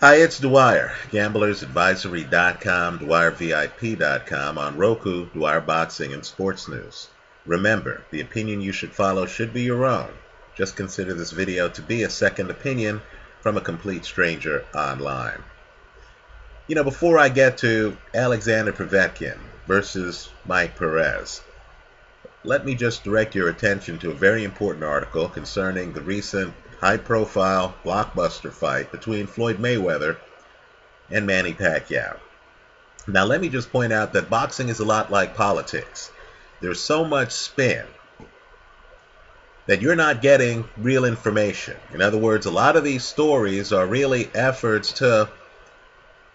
Hi, it's Dwyer, gamblersadvisory.com, DwyerVIP.com, on Roku, Dwyer Boxing and Sports News. Remember, the opinion you should follow should be your own. Just consider this video to be a second opinion from a complete stranger online. You know, before I get to Alexander Povetkin versus Mike Perez, let me just direct your attention to a very important article concerning the recent high profile blockbuster fight between Floyd Mayweather and Manny Pacquiao. Now, let me just point out that boxing is a lot like politics. There's so much spin that you're not getting real information. In other words, a lot of these stories are really efforts to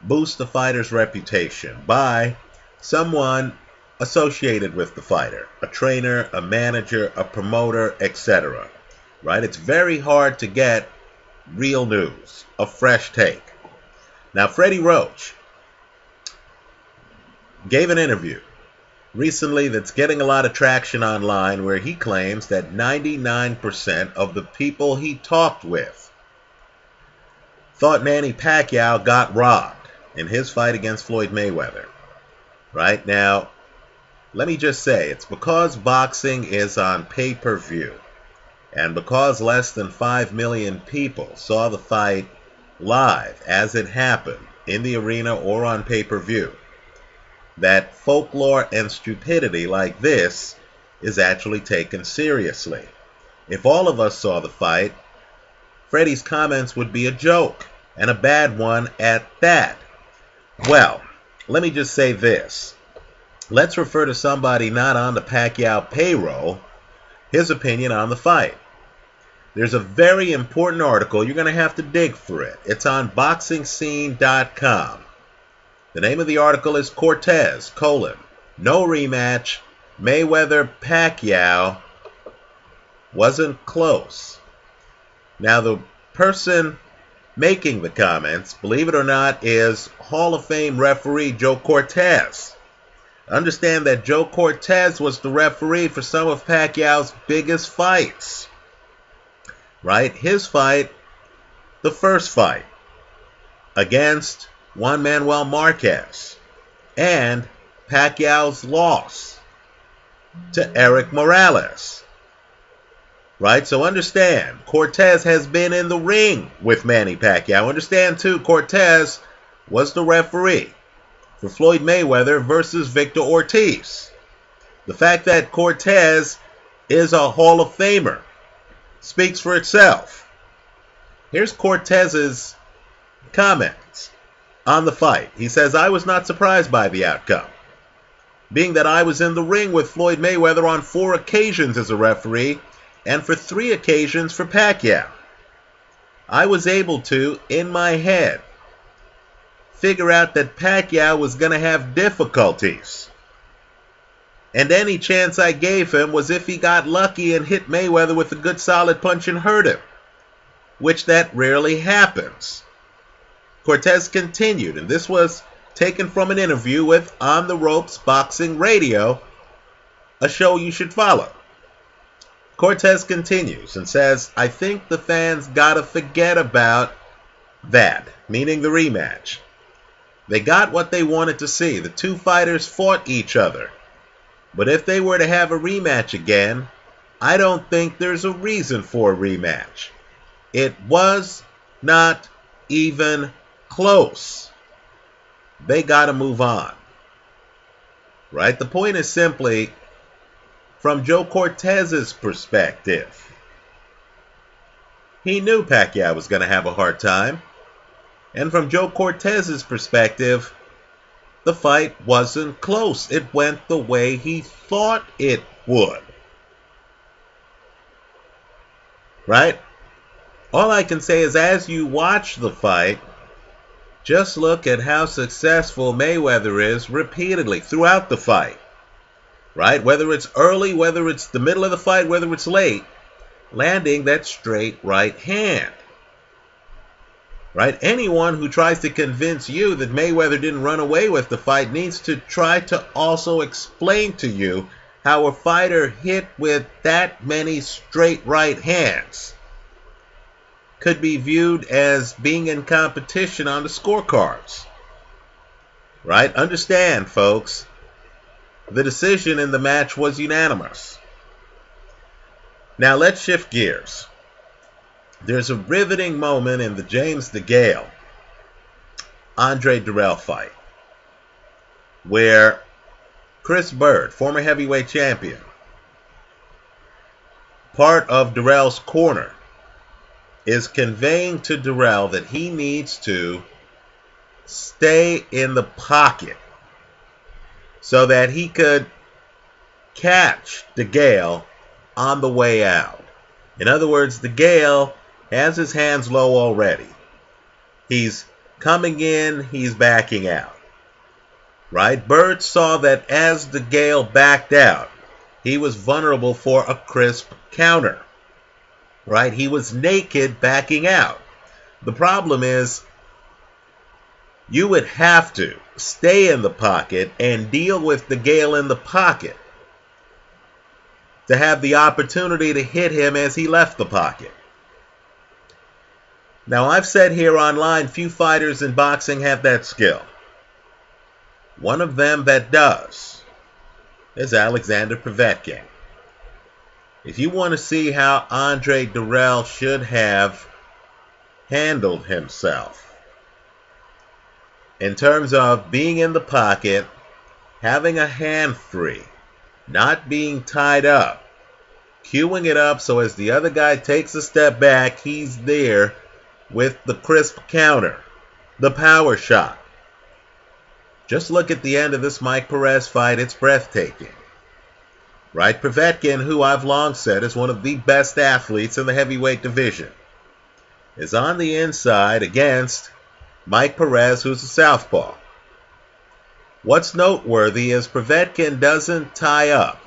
boost the fighter's reputation by someone associated with the fighter a trainer, a manager, a promoter, etc right? It's very hard to get real news, a fresh take. Now, Freddie Roach gave an interview recently that's getting a lot of traction online where he claims that 99% of the people he talked with thought Manny Pacquiao got robbed in his fight against Floyd Mayweather. Right now, let me just say it's because boxing is on pay per view. And because less than 5 million people saw the fight live as it happened in the arena or on pay per view, that folklore and stupidity like this is actually taken seriously. If all of us saw the fight, Freddie's comments would be a joke, and a bad one at that. Well, let me just say this. Let's refer to somebody not on the Pacquiao payroll his opinion on the fight. There's a very important article. You're going to have to dig for it. It's on boxingscene.com. The name of the article is Cortez, colon, no rematch, Mayweather Pacquiao wasn't close. Now, the person making the comments, believe it or not, is Hall of Fame referee Joe Cortez. Understand that Joe Cortez was the referee for some of Pacquiao's biggest fights right? His fight, the first fight against Juan Manuel Marquez, and Pacquiao's loss to Erik Morales. Right? So understand, Cortez has been in the ring with Manny Pacquiao. Understand too, Cortez was the referee for Floyd Mayweather versus Victor Ortiz. The fact that Cortez is a Hall of Famer speaks for itself. Here's Cortez's comments on the fight. He says, I was not surprised by the outcome, being that I was in the ring with Floyd Mayweather on four occasions as a referee and for three occasions for Pacquiao. I was able to, in my head, figure out that Pacquiao was going to have difficulties and any chance I gave him was if he got lucky and hit Mayweather with a good solid punch and hurt him, which that rarely happens. Cortez continued, and this was taken from an interview with On the Ropes Boxing Radio, a show you should follow. Cortez continues and says, I think the fans gotta forget about that, meaning the rematch. They got what they wanted to see. The two fighters fought each other. But if they were to have a rematch again, I don't think there's a reason for a rematch. It was not even close. They got to move on. Right? The point is simply from Joe Cortez's perspective. He knew Pacquiao was going to have a hard time. And from Joe Cortez's perspective, the fight wasn't close. It went the way he thought it would. Right? All I can say is as you watch the fight, just look at how successful Mayweather is repeatedly throughout the fight. Right? Whether it's early, whether it's the middle of the fight, whether it's late, landing that straight right hand right? Anyone who tries to convince you that Mayweather didn't run away with the fight needs to try to also explain to you how a fighter hit with that many straight right hands could be viewed as being in competition on the scorecards. Right? Understand, folks, the decision in the match was unanimous. Now let's shift gears. There's a riveting moment in the James DeGale Andre Dirrell fight where Chris Byrd, former heavyweight champion, part of Dirrell's corner, is conveying to Dirrell that he needs to stay in the pocket so that he could catch DeGale on the way out. In other words, DeGale has his hands low already. He's coming in, he's backing out. Right? Byrd saw that as DeGale backed out, he was vulnerable for a crisp counter. Right? He was naked backing out. The problem is you would have to stay in the pocket and deal with DeGale in the pocket to have the opportunity to hit him as he left the pocket. Now, I've said here online, few fighters in boxing have that skill. One of them that does is Alexander Povetkin. If you want to see how Andre Dirrell should have handled himself in terms of being in the pocket, having a hand free, not being tied up, queuing it up so as the other guy takes a step back, he's there with the crisp counter, the power shot. Just look at the end of this Mike Perez fight, it's breathtaking. Right? Povetkin, who I've long said is one of the best athletes in the heavyweight division, is on the inside against Mike Perez, who's a southpaw. What's noteworthy is Povetkin doesn't tie up.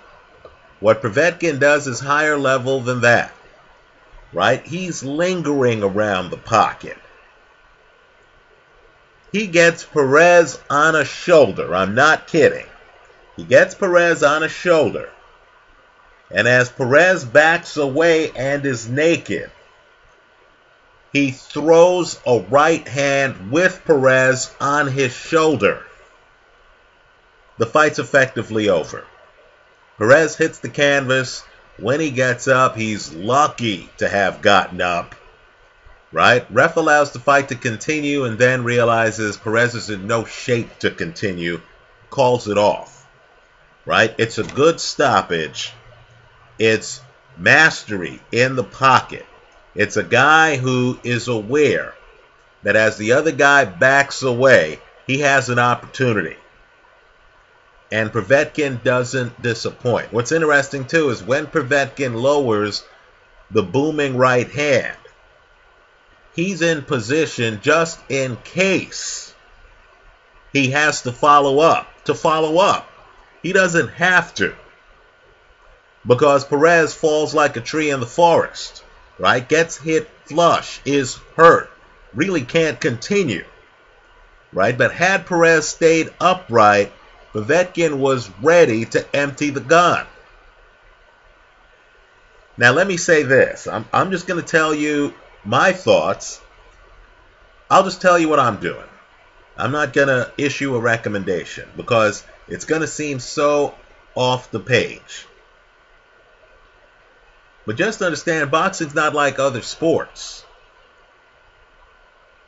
What Povetkin does is higher level than that right? He's lingering around the pocket. He gets Perez on a shoulder. I'm not kidding. He gets Perez on a shoulder. And as Perez backs away and is naked, he throws a right hand with Perez on his shoulder. The fight's effectively over. Perez hits the canvas when he gets up, he's lucky to have gotten up. Right? Ref allows the fight to continue and then realizes Perez is in no shape to continue, calls it off. Right? It's a good stoppage. It's mastery in the pocket. It's a guy who is aware that as the other guy backs away, he has an opportunity and Povetkin doesn't disappoint. What's interesting too is when Povetkin lowers the booming right hand, he's in position just in case he has to follow up. To follow up, he doesn't have to because Perez falls like a tree in the forest, right? Gets hit flush, is hurt, really can't continue, right? But had Perez stayed upright, Povetkin was ready to empty the gun. Now, let me say this. I'm, I'm just going to tell you my thoughts. I'll just tell you what I'm doing. I'm not going to issue a recommendation because it's going to seem so off the page. But just understand, boxing's not like other sports.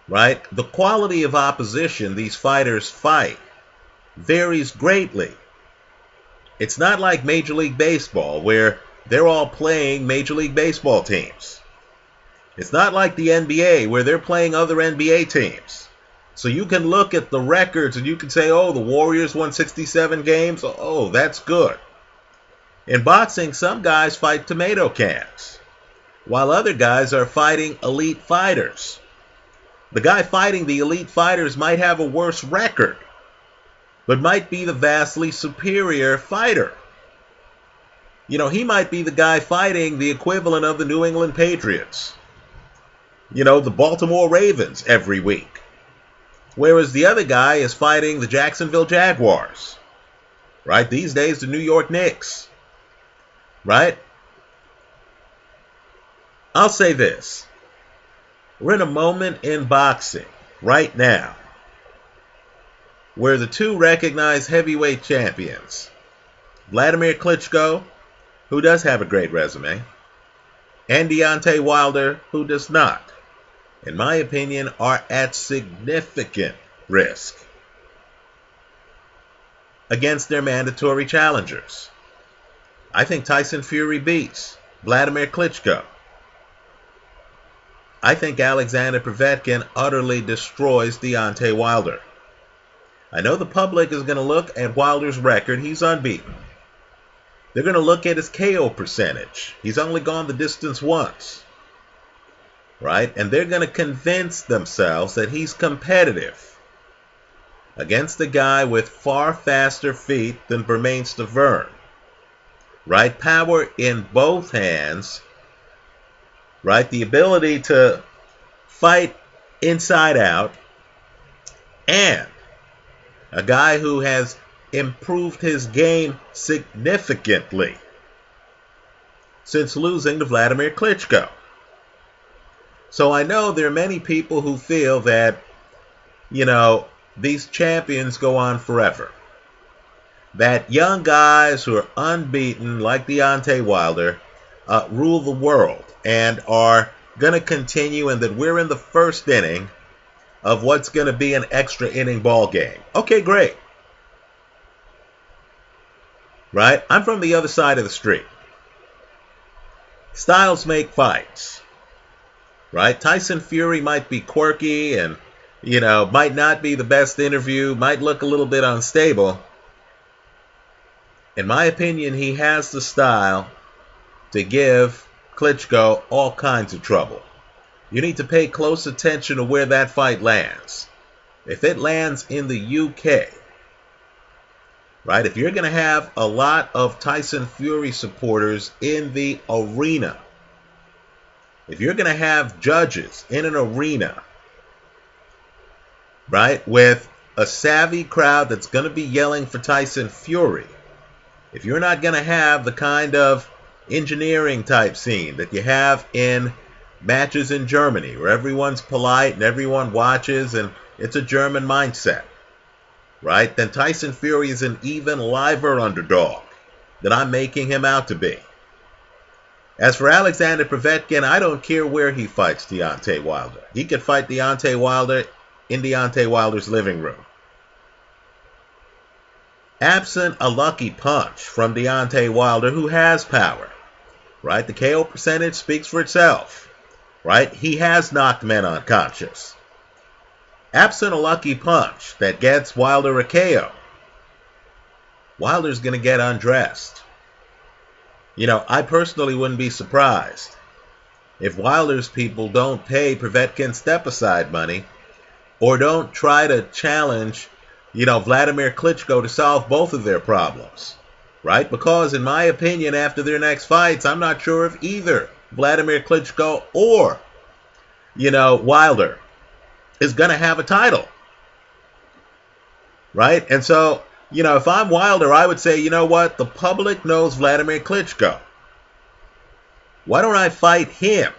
Right? The quality of opposition these fighters fight varies greatly. It's not like Major League Baseball where they're all playing Major League Baseball teams. It's not like the NBA where they're playing other NBA teams. So you can look at the records and you can say, oh, the Warriors won 67 games. Oh, that's good. In boxing, some guys fight tomato cans, while other guys are fighting elite fighters. The guy fighting the elite fighters might have a worse record but might be the vastly superior fighter. You know, he might be the guy fighting the equivalent of the New England Patriots. You know, the Baltimore Ravens every week. Whereas the other guy is fighting the Jacksonville Jaguars. Right? These days, the New York Knicks. Right? I'll say this. We're in a moment in boxing right now where the two recognized heavyweight champions, Vladimir Klitschko, who does have a great resume, and Deontay Wilder, who does not, in my opinion, are at significant risk against their mandatory challengers. I think Tyson Fury beats Vladimir Klitschko. I think Alexander Povetkin utterly destroys Deontay Wilder. I know the public is going to look at Wilder's record. He's unbeaten. They're going to look at his KO percentage. He's only gone the distance once. Right? And they're going to convince themselves that he's competitive against a guy with far faster feet than Bermane Stiverne. Right? Power in both hands. Right? The ability to fight inside out. And a guy who has improved his game significantly since losing to Vladimir Klitschko. So I know there are many people who feel that, you know, these champions go on forever. That young guys who are unbeaten, like Deontay Wilder, uh, rule the world and are going to continue, and that we're in the first inning of what's going to be an extra inning ball game. Okay, great. Right? I'm from the other side of the street. Styles make fights. Right? Tyson Fury might be quirky and, you know, might not be the best interview, might look a little bit unstable. In my opinion, he has the style to give Klitschko all kinds of trouble. You need to pay close attention to where that fight lands. If it lands in the UK, right, if you're going to have a lot of Tyson Fury supporters in the arena, if you're going to have judges in an arena, right, with a savvy crowd that's going to be yelling for Tyson Fury, if you're not going to have the kind of engineering type scene that you have in matches in Germany where everyone's polite and everyone watches and it's a German mindset, right? Then Tyson Fury is an even liver underdog than I'm making him out to be. As for Alexander Povetkin, I don't care where he fights Deontay Wilder. He could fight Deontay Wilder in Deontay Wilder's living room. Absent a lucky punch from Deontay Wilder, who has power, right? The KO percentage speaks for itself right? He has knocked men unconscious. Absent a lucky punch that gets Wilder a KO, Wilder's going to get undressed. You know, I personally wouldn't be surprised if Wilder's people don't pay Povetkin step aside money or don't try to challenge, you know, Vladimir Klitschko to solve both of their problems. Right? Because, in my opinion, after their next fights, I'm not sure if either Vladimir Klitschko or, you know, Wilder is going to have a title. Right? And so, you know, if I'm Wilder, I would say, you know what? The public knows Vladimir Klitschko. Why don't I fight him?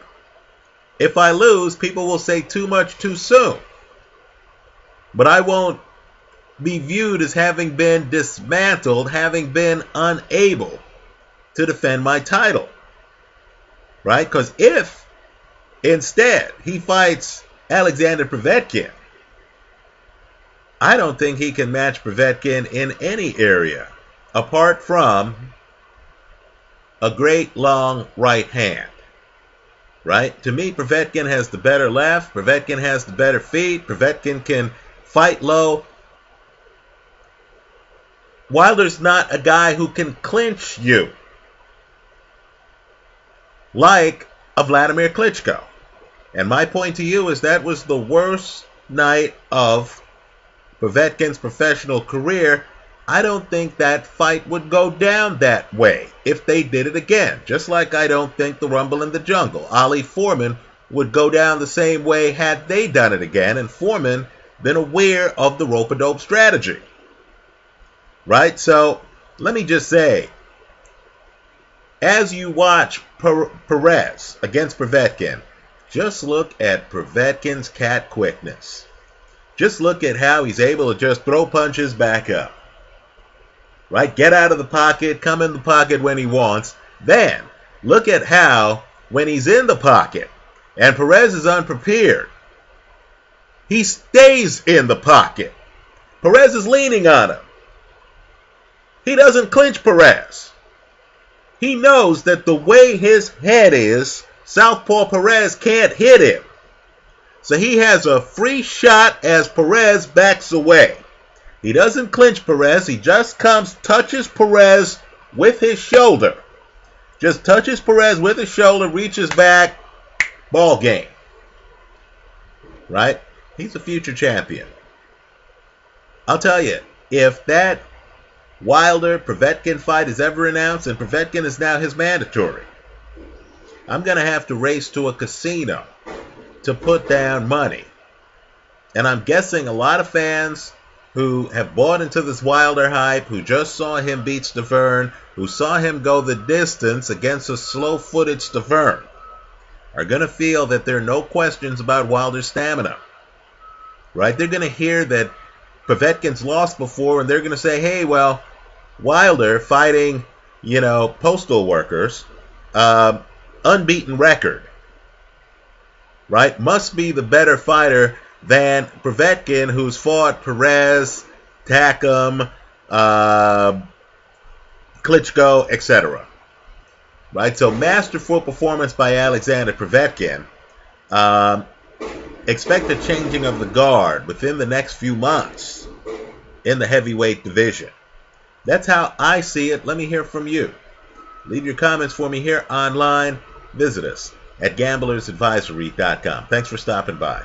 If I lose, people will say too much too soon. But I won't be viewed as having been dismantled, having been unable to defend my title right? Because if instead he fights Alexander Povetkin, I don't think he can match Povetkin in any area apart from a great long right hand. Right? To me, Povetkin has the better left. Povetkin has the better feet. Povetkin can fight low. Wilder's not a guy who can clinch you like a Vladimir Klitschko. And my point to you is that was the worst night of Povetkin's professional career. I don't think that fight would go down that way if they did it again. Just like I don't think the Rumble in the Jungle, Ali Foreman, would go down the same way had they done it again, and Foreman been aware of the rope a dope strategy. Right? So let me just say, as you watch Perez against Povetkin, Just look at Povetkin's cat quickness. Just look at how he's able to just throw punches back up. Right? Get out of the pocket, come in the pocket when he wants. Then, look at how, when he's in the pocket and Perez is unprepared, he stays in the pocket. Perez is leaning on him. He doesn't clinch Perez. He knows that the way his head is, Southpaw Perez can't hit him. So he has a free shot as Perez backs away. He doesn't clinch Perez. He just comes, touches Perez with his shoulder. Just touches Perez with his shoulder, reaches back, ball game. Right? He's a future champion. I'll tell you, if that Wilder Povetkin fight is ever announced and Povetkin is now his mandatory, I'm going to have to race to a casino to put down money. And I'm guessing a lot of fans who have bought into this Wilder hype, who just saw him beat Stiverne, who saw him go the distance against a slow footed Stiverne, are going to feel that there are no questions about Wilder's stamina. Right? They're going to hear that Povetkin's lost before, and they're going to say, hey, well, Wilder fighting, you know, postal workers, uh, unbeaten record. Right? Must be the better fighter than Povetkin, who's fought Perez, Takam, uh, Klitschko, etc. Right? So, masterful performance by Alexander Povetkin. Um, expect a changing of the guard within the next few months in the heavyweight division. That's how I see it. Let me hear from you. Leave your comments for me here online. Visit us at gamblersadvisory.com. Thanks for stopping by.